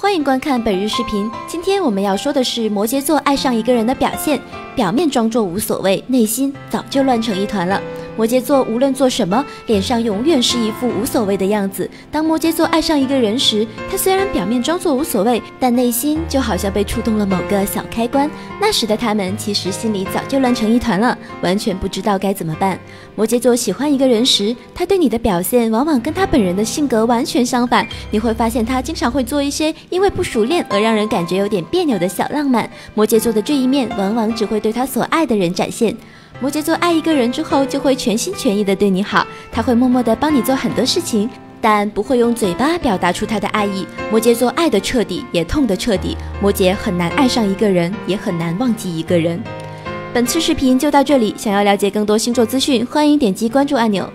欢迎观看本日视频。今天我们要说的是摩羯座爱上一个人的表现，表面装作无所谓，内心早就乱成一团了。摩羯座无论做什么，脸上永远是一副无所谓的样子。当摩羯座爱上一个人时，他虽然表面装作无所谓，但内心就好像被触动了某个小开关。那时的他们其实心里早就乱成一团了，完全不知道该怎么办。摩羯座喜欢一个人时，他对你的表现往往跟他本人的性格完全相反。你会发现他经常会做一些因为不熟练而让人感觉有点别扭的小浪漫。摩羯座的这一面往往只会对他所爱的人展现。摩羯座爱一个人之后，就会全心全意的对你好，他会默默的帮你做很多事情，但不会用嘴巴表达出他的爱意。摩羯座爱的彻底，也痛的彻底。摩羯很难爱上一个人，也很难忘记一个人。本次视频就到这里，想要了解更多星座资讯，欢迎点击关注按钮。